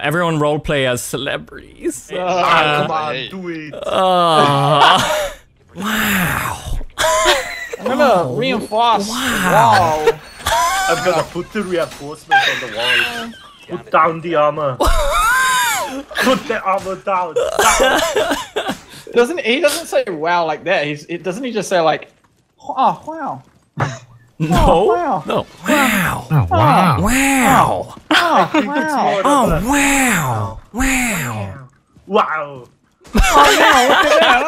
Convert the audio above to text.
Everyone roleplay as celebrities. Ah, come on, Hey. do it. Uh, wow. I'm gonna reinforce the wall. I'm gonna put the reinforcements on the wall. Put down the armor. put the armor down. down. Doesn't he doesn't say wow like that? He's it doesn't he just say like oh wow. No. wow. No. Wow. Oh, wow. Wow. Oh, I oh, wow. Oh, of a oh, wow. Wow. wow. Oh wow, look at that. Oh wow.